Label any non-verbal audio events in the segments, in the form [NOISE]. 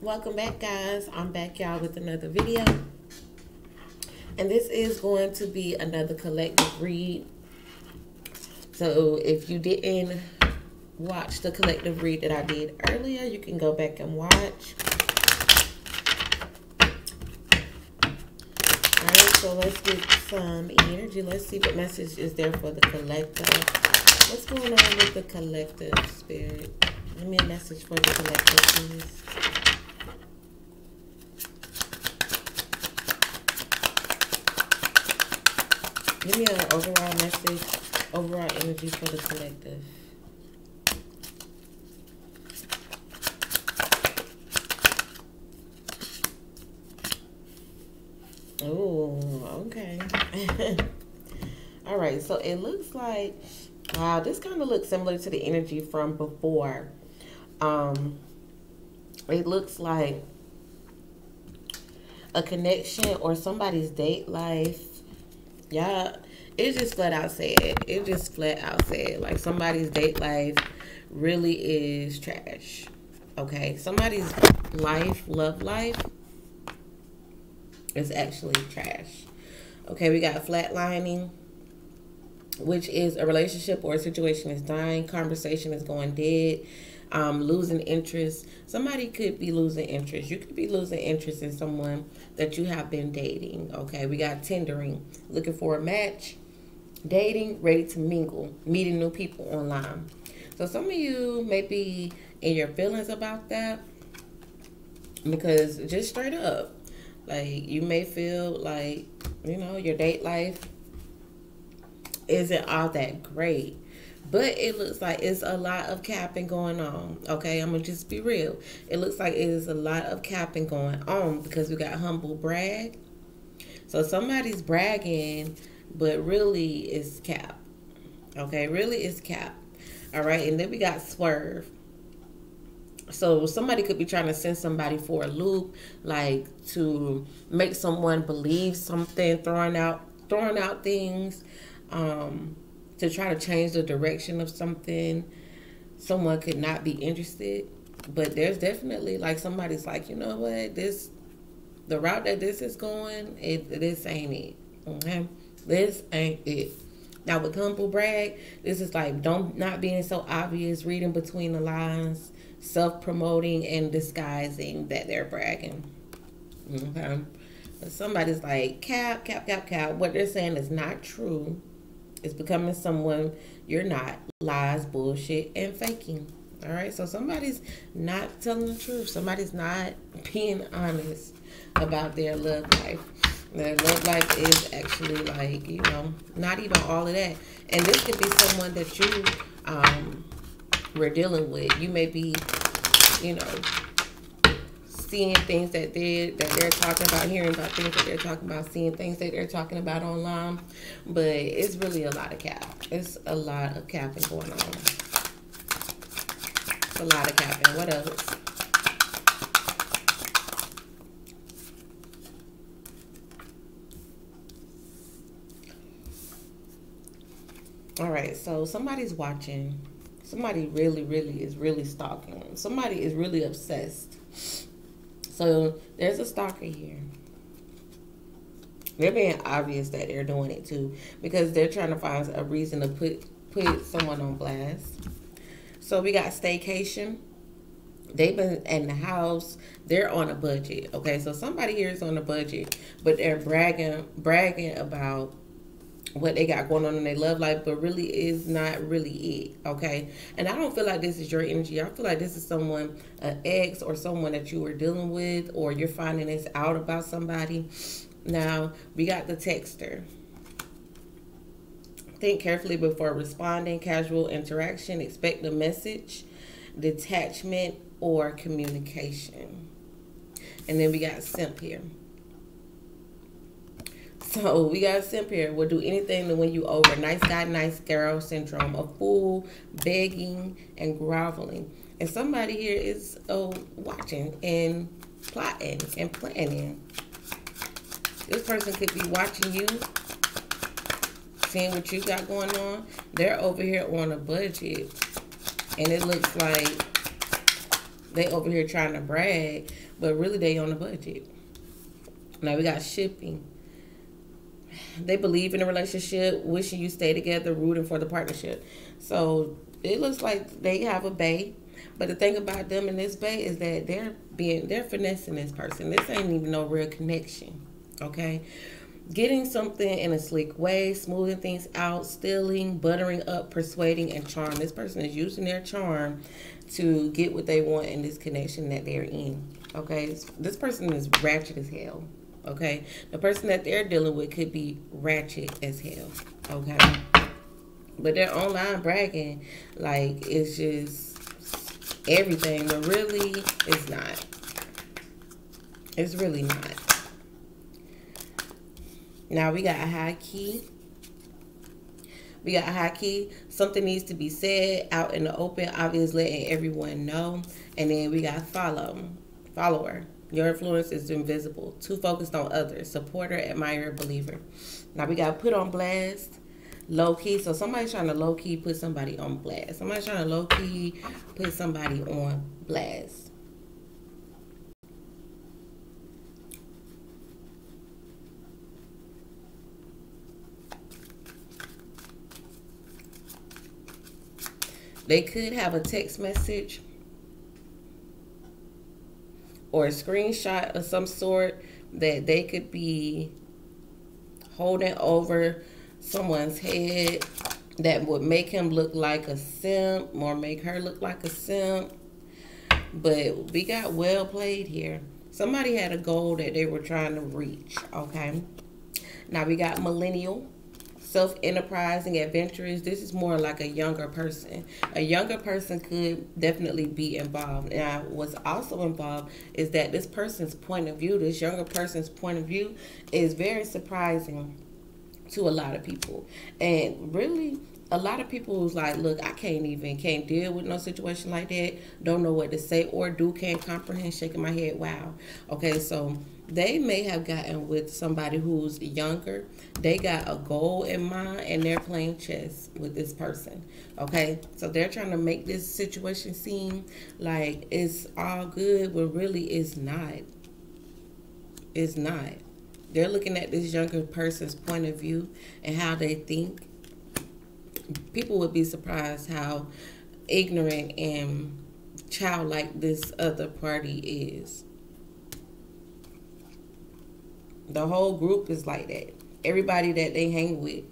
welcome back guys. I'm back y'all with another video. And this is going to be another collective read. So if you didn't watch the collective read that i did earlier you can go back and watch. All right so let's get some energy. Let's see what message is there for the collective what's going on with the collective spirit? Give me a message for the collective, please. Give me an overall message, overall energy for the collective. Oh, okay. [LAUGHS] All right, so it looks like, wow, this kind of looks similar to the energy from before um, it looks like a connection or somebody's date life. Yeah, it just flat out said. It just flat out said like somebody's date life really is trash. Okay, somebody's life, love life is actually trash. Okay, we got flatlining, which is a relationship or a situation is dying, conversation is going dead um, losing interest. Somebody could be losing interest. You could be losing interest in someone that you have been dating. Okay, we got Tindering, looking for a match, dating, ready to mingle, meeting new people online. So some of you may be in your feelings about that because just straight up, like you may feel like you know your date life isn't all that great but it looks like it's a lot of capping going on. Okay, I'm gonna just be real. It looks like it is a lot of capping going on because we got humble brag. So somebody's bragging, but really it's cap. Okay, really it's cap. All right, and then we got swerve. So somebody could be trying to send somebody for a loop, like to make someone believe something, throwing out throwing out things. Um, to try to change the direction of something, someone could not be interested. But there's definitely like somebody's like, you know what, this the route that this is going, it this ain't it. Okay, this ain't it. Now with humble brag, this is like don't not being so obvious, reading between the lines, self promoting and disguising that they're bragging. Okay. somebody's like cap, cap, cap, cap. What they're saying is not true. It's becoming someone you're not. Lies, bullshit, and faking. All right. So somebody's not telling the truth. Somebody's not [LAUGHS] being honest about their love life. Their love life is actually like, you know, not even all of that. And this could be someone that you um, were dealing with. You may be, you know, seeing things that they that they're talking about, hearing about things that they're talking about, seeing things that they're talking about online. But it's really a lot of cap. It's a lot of capping going on. It's a lot of capping. What else? All right, so somebody's watching. Somebody really, really is really stalking. Somebody is really obsessed so there's a stalker here. They're being obvious that they're doing it too because they're trying to find a reason to put put someone on blast. So we got staycation. They've been in the house. They're on a budget. Okay, so somebody here is on a budget, but they're bragging bragging about what they got going on in their love life, but really is not really it. Okay. And I don't feel like this is your energy. I feel like this is someone, an ex or someone that you were dealing with, or you're finding this out about somebody. Now, we got the texter. Think carefully before responding. Casual interaction. Expect a message, detachment, or communication. And then we got simp here. So we got a simp here. Will do anything to win you over. Nice guy, nice girl syndrome. A fool, begging, and groveling. And somebody here is oh, watching and plotting and planning. This person could be watching you, seeing what you got going on. They're over here on a budget. And it looks like They over here trying to brag, but really they on a budget. Now we got shipping. They believe in a relationship, wishing you stay together, rooting for the partnership. So it looks like they have a bae. But the thing about them in this bae is that they're being they're finessing this person. This ain't even no real connection. Okay? Getting something in a sleek way, smoothing things out, stealing, buttering up, persuading, and charm. This person is using their charm to get what they want in this connection that they're in. Okay? This person is ratchet as hell. Okay? The person that they're dealing with could be ratchet as hell. Okay? But they're online bragging like it's just everything, but really it's not. It's really not. Now we got a high key. We got a high key. Something needs to be said out in the open, obviously letting everyone know. And then we got follow, follower. Your influence is invisible. Too focused on others. Supporter, admirer, believer. Now we got put on blast. Low key. So somebody's trying to low key put somebody on blast. Somebody's trying to low key put somebody on blast. They could have a text message or a screenshot of some sort that they could be holding over someone's head that would make him look like a simp or make her look like a simp. But we got well played here. Somebody had a goal that they were trying to reach, okay? Now we got millennial self-enterprising, adventurous. This is more like a younger person. A younger person could definitely be involved. Now, what's also involved is that this person's point of view, this younger person's point of view, is very surprising to a lot of people. And really, a lot of people was like, look, I can't even, can't deal with no situation like that. Don't know what to say or do, can't comprehend, shaking my head. Wow. Okay, so they may have gotten with somebody who's younger. They got a goal in mind and they're playing chess with this person. Okay, so they're trying to make this situation seem like it's all good, but really it's not. It's not. They're looking at this younger person's point of view and how they think. People would be surprised how ignorant and childlike this other party is the whole group is like that. Everybody that they hang with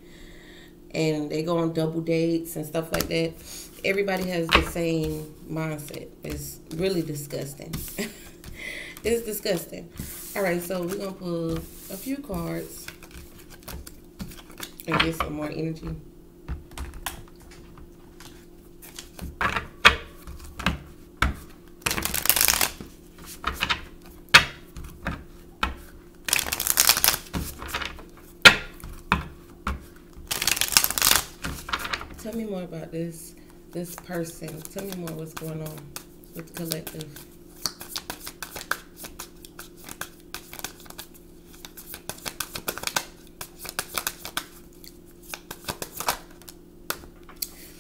and they go on double dates and stuff like that. Everybody has the same mindset. It's really disgusting. [LAUGHS] it's disgusting. All right, so we're going to pull a few cards and get some more energy. Tell me more about this this person. Tell me more what's going on with the collective.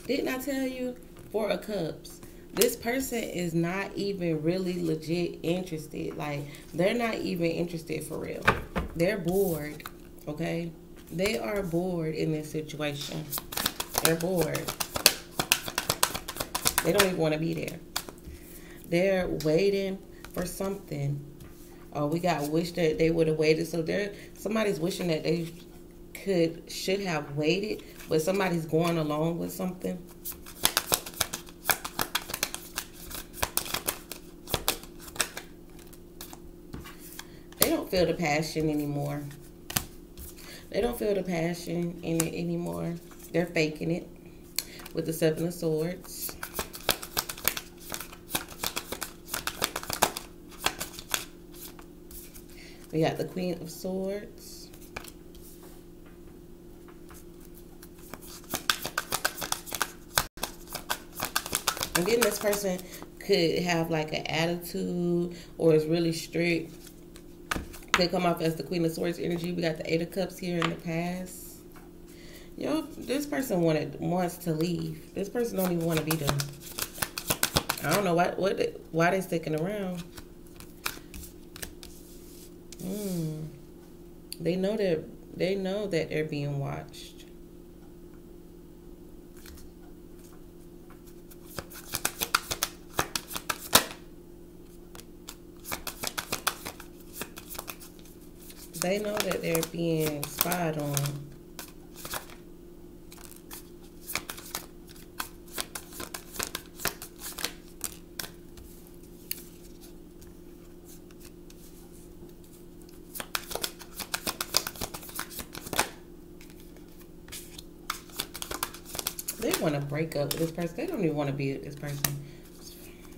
Didn't I tell you? Four of Cups. This person is not even really legit interested. Like, they're not even interested for real. They're bored, okay? They are bored in this situation. They're bored. They don't even want to be there. They're waiting for something. Oh, we got wish that they would have waited. So they're somebody's wishing that they could should have waited, but somebody's going along with something. They don't feel the passion anymore. They don't feel the passion in it anymore. They're faking it with the Seven of Swords. We got the Queen of Swords. And then this person could have like an attitude or is really strict. They come off as the Queen of Swords energy. We got the Eight of Cups here in the past. Yo, this person wanted wants to leave. This person don't even want to be there. I don't know why what why they sticking around. Hmm. They know that they know that they're being watched. They know that they're being spied on. They want to break up with this person. They don't even want to be with this person.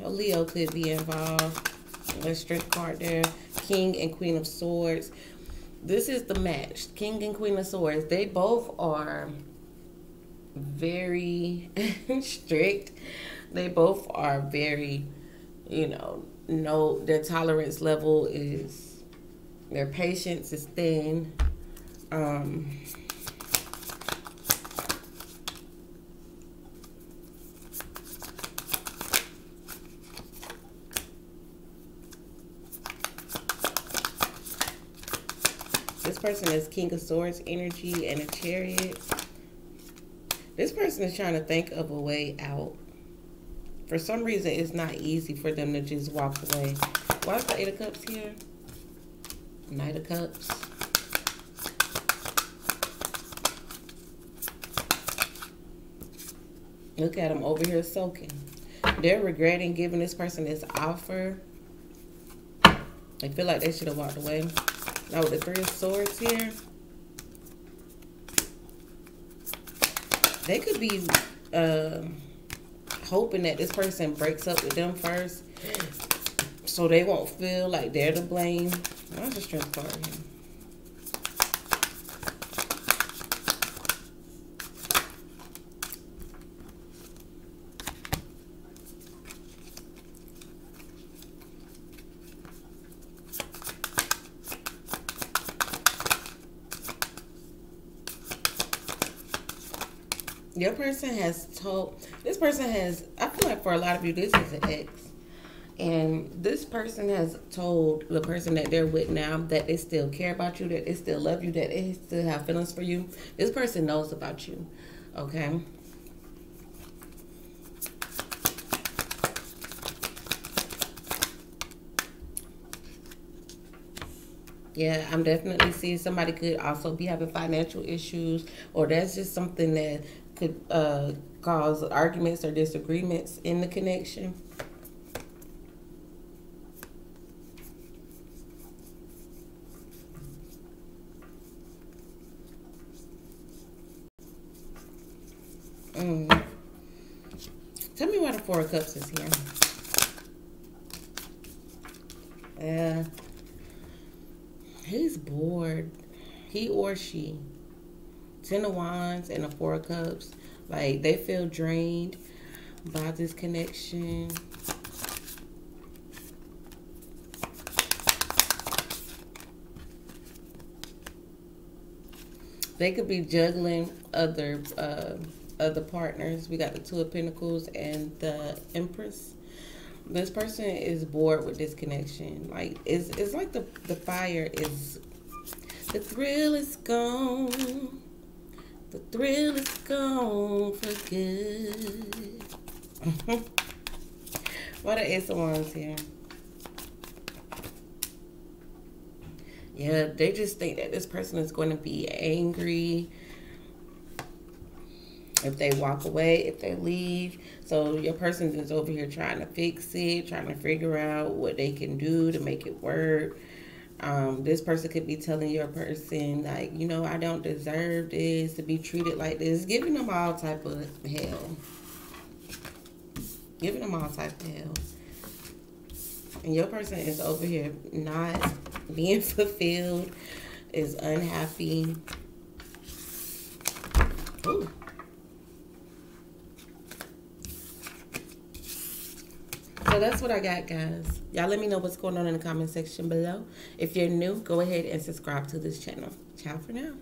A Leo could be involved. Strength card there. King and Queen of Swords. This is the match. King and Queen of Swords. They both are very [LAUGHS] strict. They both are very, you know, no, their tolerance level is, their patience is thin. Um, This person is King of Swords energy and a chariot. This person is trying to think of a way out. For some reason, it's not easy for them to just walk away. Why is the Eight of Cups here? Knight of Cups. Look at them over here soaking. They're regretting giving this person this offer. They feel like they should have walked away. Now with the Three of Swords here. They could be uh, hoping that this person breaks up with them first. So they won't feel like they're to blame. That's a strength card Your person has told, this person has, I feel like for a lot of you, this is an ex. And this person has told the person that they're with now that they still care about you, that they still love you, that they still have feelings for you. This person knows about you, okay? Yeah, I'm definitely seeing somebody could also be having financial issues, or that's just something that could uh, cause arguments or disagreements in the connection. Mm. Tell me why the Four of Cups is here. Yeah. He's bored. He or she. Ten of Wands and the Four of Cups. Like, they feel drained by this connection. They could be juggling other uh, other partners. We got the Two of Pentacles and the Empress. This person is bored with this connection. Like, it's, it's like the, the fire is... The thrill is gone. The thrill is gone for good. what are of Wands here? Yeah, they just think that this person is going to be angry if they walk away, if they leave. So your person is over here trying to fix it, trying to figure out what they can do to make it work. Um, this person could be telling your person like, you know, I don't deserve this to be treated like this, giving them all type of hell, giving them all type of hell. And your person is over here not being [LAUGHS] fulfilled, is unhappy. So that's what I got, guys. Y'all let me know what's going on in the comment section below. If you're new, go ahead and subscribe to this channel. Ciao for now.